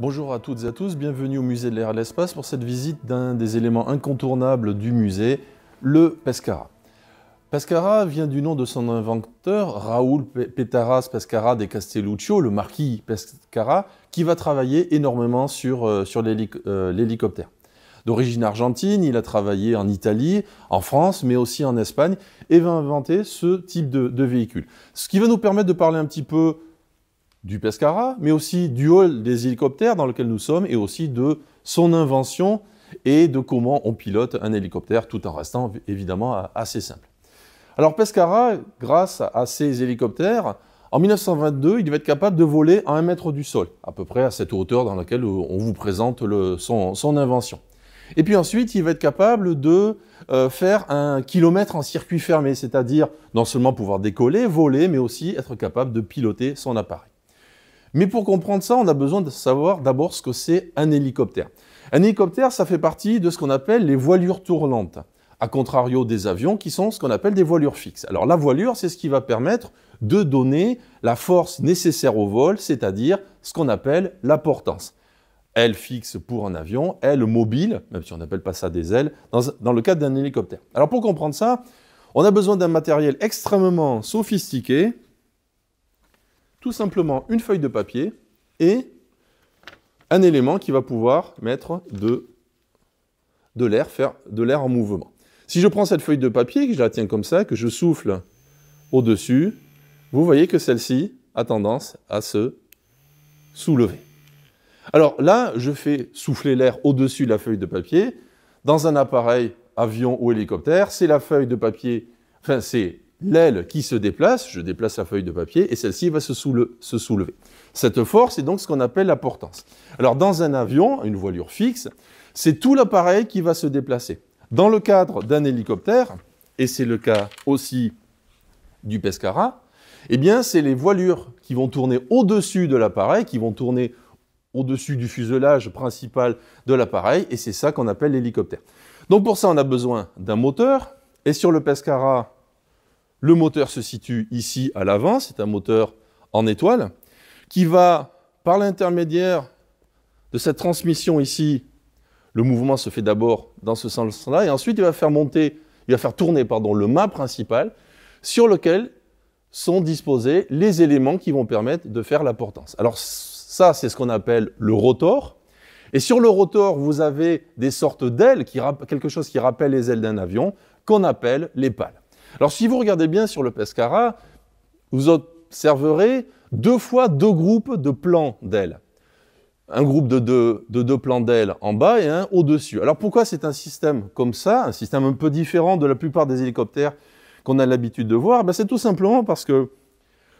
Bonjour à toutes et à tous, bienvenue au musée de l'air et de l'espace pour cette visite d'un des éléments incontournables du musée, le Pescara. Pescara vient du nom de son inventeur, Raoul Petaras Pescara de Castelluccio, le marquis Pescara, qui va travailler énormément sur, euh, euh, l'hélicoptère. D'origine argentine, il a travaillé en Italie, en France, mais aussi en Espagne, et va inventer ce type de véhicule. Ce qui va nous permettre de parler un petit peu du Pescara, mais aussi du hall des hélicoptères dans lequel nous sommes, et aussi de son invention et de comment on pilote un hélicoptère, tout en restant évidemment assez simple. Alors Pescara, grâce à ces hélicoptères, en 1922, il va être capable de voler à un mètre du sol, à peu près à cette hauteur dans laquelle on vous présente son, invention. Et puis ensuite, il va être capable de euh, faire un kilomètre en circuit fermé, c'est-à-dire non seulement pouvoir décoller, voler, mais aussi être capable de piloter son appareil. Mais pour comprendre ça, on a besoin de savoir d'abord ce que c'est un hélicoptère. Un hélicoptère, ça fait partie de ce qu'on appelle les voilures tournantes, à contrario des avions qui sont ce qu'on appelle des voilures fixes. Alors la voilure, c'est ce qui va permettre de donner la force nécessaire au vol, c'est-à-dire ce qu'on appelle la portance. Aile fixe pour un avion, aile mobile, même si on n'appelle pas ça des ailes, dans, dans le cadre d'un hélicoptère. Alors pour comprendre ça, on a besoin d'un matériel extrêmement sophistiqué, tout simplement une feuille de papier et un élément qui va pouvoir mettre de, l'air, faire de l'air en mouvement. Si je prends cette feuille de papier, que je la tiens comme ça, que je souffle au-dessus, vous voyez que celle-ci a tendance à se soulever. Alors là, je fais souffler l'air au-dessus de la feuille de papier. Dans un appareil, avion ou hélicoptère, c'est la feuille de papier, enfin c'est l'aile qui se déplace, je déplace la feuille de papier, et celle-ci va se, soulever. Cette force est donc ce qu'on appelle la portance. Alors dans un avion, une voilure fixe, c'est tout l'appareil qui va se déplacer. Dans le cadre d'un hélicoptère, et c'est le cas aussi du Pescara, eh bien c'est les voilures qui vont tourner au-dessus de l'appareil, qui vont tourner au-dessus du fuselage principal de l'appareil, et c'est ça qu'on appelle l'hélicoptère. Donc pour ça, on a besoin d'un moteur, et sur le Pescara, le moteur se situe ici à l'avant, c'est un moteur en étoile, qui va, par l'intermédiaire de cette transmission ici, le mouvement se fait d'abord dans ce sens-là, et ensuite il va faire monter, il va faire tourner le mât principal, sur lequel sont disposés les éléments qui vont permettre de faire la portance. Alors ça, c'est ce qu'on appelle le rotor. Et sur le rotor, vous avez des sortes d'ailes, quelque chose qui rappelle les ailes d'un avion, qu'on appelle les pales. Alors si vous regardez bien sur le Pescara, vous observerez deux fois deux groupes de plans d'ailes. Un groupe de deux, plans d'ailes en bas et un au-dessus. Alors pourquoi c'est un système comme ça, un système un peu différent de la plupart des hélicoptères qu'on a l'habitude de voir? Ben, C'est tout simplement parce que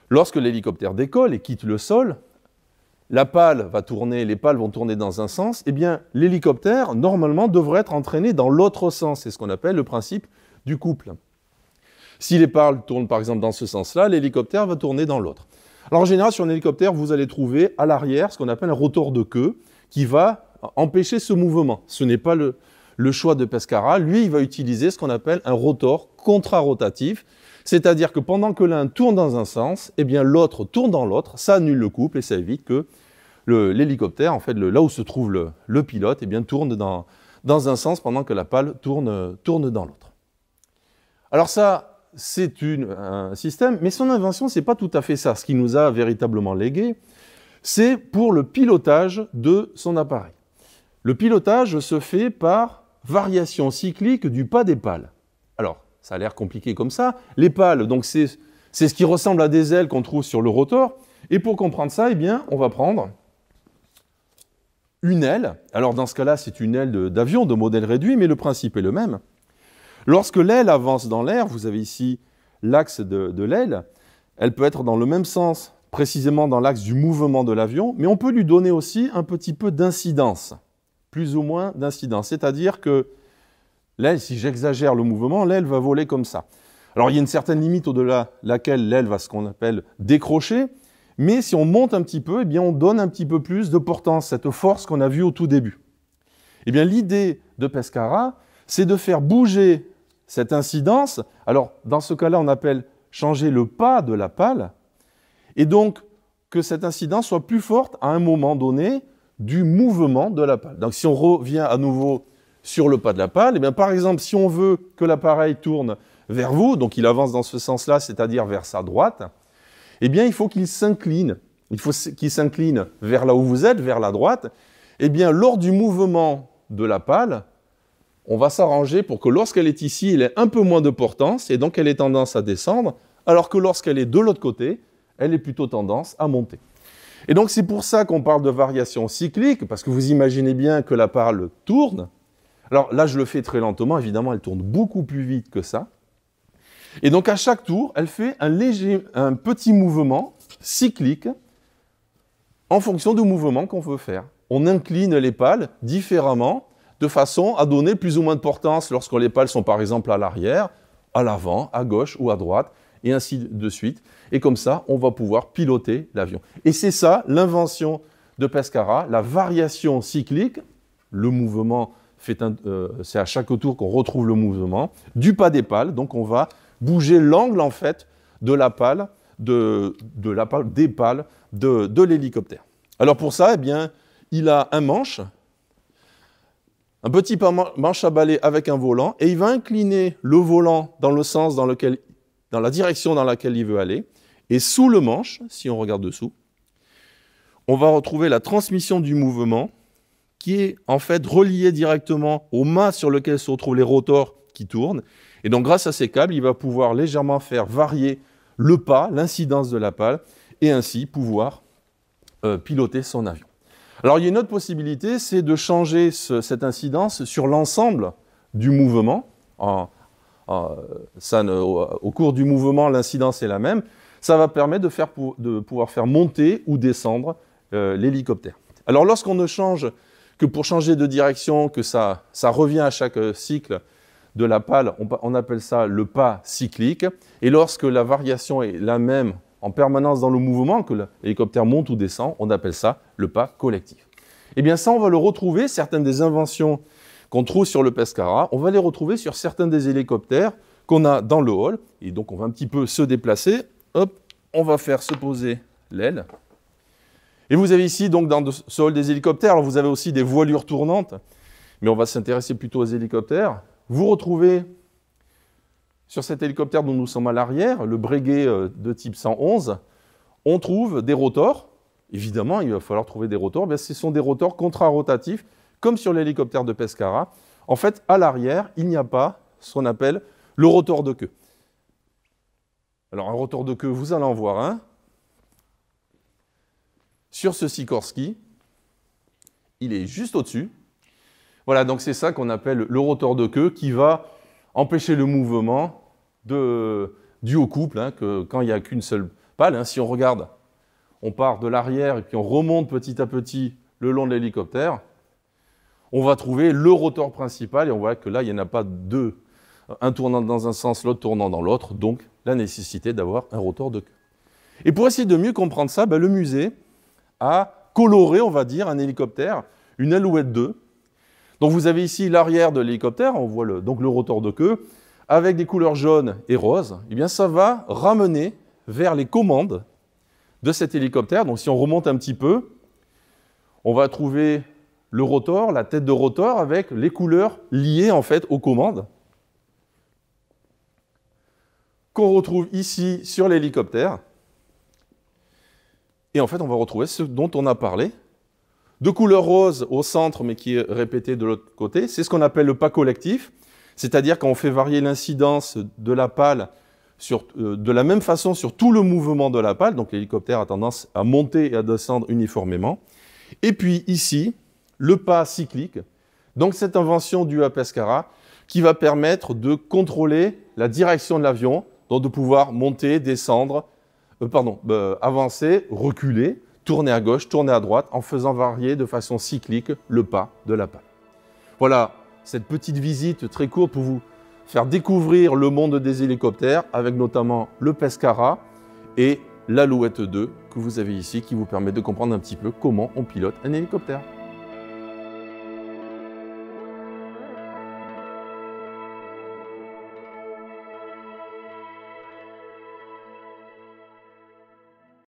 lorsque l'hélicoptère décolle et quitte le sol, la pale va tourner, les pales vont tourner dans un sens, eh bien l'hélicoptère, normalement, devrait être entraîné dans l'autre sens. C'est ce qu'on appelle le principe du couple. Si les pales tournent par exemple dans ce sens-là, l'hélicoptère va tourner dans l'autre. Alors en général, sur un hélicoptère, vous allez trouver à l'arrière ce qu'on appelle un rotor de queue qui va empêcher ce mouvement. Ce n'est pas le, choix de Pescara. Lui, il va utiliser ce qu'on appelle un rotor contrarotatif, c'est-à-dire que pendant que l'un tourne dans un sens, eh bien l'autre tourne dans l'autre, ça annule le couple et ça évite que l'hélicoptère, en fait, là où se trouve le, pilote, eh bien tourne dans, un sens pendant que la pale tourne, tourne dans l'autre. Alors ça, c'est un système, mais son invention, c'est pas tout à fait ça. Ce qui nous a véritablement légué, c'est pour le pilotage de son appareil. Le pilotage se fait par variation cyclique du pas des pales. Alors, ça a l'air compliqué comme ça. Les pales, donc c'est ce qui ressemble à des ailes qu'on trouve sur le rotor. Et pour comprendre ça, eh bien, on va prendre une aile. Alors dans ce cas-là, c'est une aile d'avion de modèle réduit, mais le principe est le même. Lorsque l'aile avance dans l'air, vous avez ici l'axe de, l'aile, elle peut être dans le même sens, précisément dans l'axe du mouvement de l'avion, mais on peut lui donner aussi un petit peu d'incidence, plus ou moins d'incidence. C'est-à-dire que l'aile, si j'exagère le mouvement, l'aile va voler comme ça. Alors il y a une certaine limite au-delà laquelle l'aile va ce qu'on appelle décrocher, mais si on monte un petit peu, eh bien on donne un petit peu plus de portance, cette force qu'on a vue au tout début. Eh bien l'idée de Pescara, c'est de faire bouger cette incidence. Alors, dans ce cas-là, on appelle changer le pas de la pale, et donc que cette incidence soit plus forte à un moment donné, du mouvement de la pale. Donc si on revient à nouveau sur le pas de la pale, eh bien, par exemple, si on veut que l'appareil tourne vers vous, donc il avance dans ce sens-là, c'est-à-dire vers sa droite, eh bien, il faut qu'il s'incline. Il faut qu'il s'incline vers là où vous êtes, vers la droite. Eh bien, lors du mouvement de la pale, on va s'arranger pour que lorsqu'elle est ici, elle ait un peu moins de portance et donc elle ait tendance à descendre, alors que lorsqu'elle est de l'autre côté, elle est plutôt tendance à monter. Et donc c'est pour ça qu'on parle de variation cyclique, parce que vous imaginez bien que la pale tourne. Alors là, je le fais très lentement, évidemment, elle tourne beaucoup plus vite que ça. Et donc à chaque tour, elle fait un, léger, un petit mouvement cyclique en fonction du mouvement qu'on veut faire. On incline les pales différemment de façon à donner plus ou moins de portance lorsque les pales sont par exemple à l'arrière, à l'avant, à gauche ou à droite, et ainsi de suite. Et comme ça, on va pouvoir piloter l'avion. Et c'est ça l'invention de Pescara, la variation cyclique, le mouvement, euh, c'est à chaque tour qu'on retrouve le mouvement, du pas des pales, donc on va bouger l'angle en fait de la pale, de, la pale, des pales de, de l'hélicoptère. Alors pour ça, eh bien, il a un manche, un petit manche à balai avec un volant, et il va incliner le volant dans le sens dans lequel, dans la direction dans laquelle il veut aller. Et sous le manche, si on regarde dessous, on va retrouver la transmission du mouvement qui est en fait reliée directement au mât sur lequel se retrouvent les rotors qui tournent. Et donc grâce à ces câbles, il va pouvoir légèrement faire varier le pas, l'incidence de la pale, et ainsi pouvoir euh, piloter son avion. Alors il y a une autre possibilité, c'est de changer cette incidence sur l'ensemble du mouvement. au, cours du mouvement, l'incidence est la même. Ça va permettre de, pouvoir faire monter ou descendre euh, l'hélicoptère. Alors lorsqu'on ne change que pour changer de direction, que ça, revient à chaque cycle de la pale, on appelle ça le pas cyclique. Et lorsque la variation est la même en permanence dans le mouvement, que l'hélicoptère monte ou descend, on appelle ça le pas collectif. Eh bien ça, on va le retrouver, certaines des inventions qu'on trouve sur le Pescara, on va les retrouver sur certains des hélicoptères qu'on a dans le hall. Et donc on va un petit peu se déplacer. Hop, on va faire se poser l'aile. Et vous avez ici, donc dans ce hall des hélicoptères, vous avez aussi des voilures tournantes, mais on va s'intéresser plutôt aux hélicoptères. Vous retrouvez sur cet hélicoptère dont nous sommes à l'arrière, le Breguet euh, de type 111, on trouve des rotors. Évidemment, il va falloir trouver des rotors. Mais ce sont des rotors contrarotatifs, comme sur l'hélicoptère de Pescara. En fait, à l'arrière, il n'y a pas ce qu'on appelle le rotor de queue. Alors, un rotor de queue, vous allez en voir un. Sur ce Sikorsky, il est juste au-dessus. Voilà, donc c'est ça qu'on appelle le rotor de queue qui va empêcher le mouvement de, dû au couple, hein, que quand il n'y a qu'une seule pale, hein, si on regarde, on part de l'arrière et puis on remonte petit à petit le long de l'hélicoptère, on va trouver le rotor principal et on voit que là, il n'y en a pas deux, un tournant dans un sens, l'autre tournant dans l'autre, donc la nécessité d'avoir un rotor de queue. Et pour essayer de mieux comprendre ça, ben, le musée a coloré, on va dire, un hélicoptère, une Alouette 2. Donc vous avez ici l'arrière de l'hélicoptère, on voit le, donc le rotor de queue, avec des couleurs jaunes et roses, eh bien ça va ramener vers les commandes de cet hélicoptère. Donc si on remonte un petit peu, on va trouver le rotor, la tête de rotor avec les couleurs liées en fait aux commandes qu'on retrouve ici sur l'hélicoptère. Et en fait, on va retrouver ce dont on a parlé. De couleur rose au centre, mais qui est répété de l'autre côté. C'est ce qu'on appelle le pas collectif. C'est-à-dire qu'on fait varier l'incidence de la pale euh, de la même façon sur tout le mouvement de la pale, donc l'hélicoptère a tendance à monter et à descendre uniformément. Et puis ici, le pas cyclique, donc cette invention du à Pescara, qui va permettre de contrôler la direction de l'avion, donc de pouvoir monter, descendre, euh, pardon, euh, avancer, reculer, tourner à gauche, tourner à droite, en faisant varier de façon cyclique le pas de la pale. Voilà cette petite visite très courte pour vous faire découvrir le monde des hélicoptères avec notamment le Pescara et l'Alouette 2 que vous avez ici qui vous permet de comprendre un petit peu comment on pilote un hélicoptère.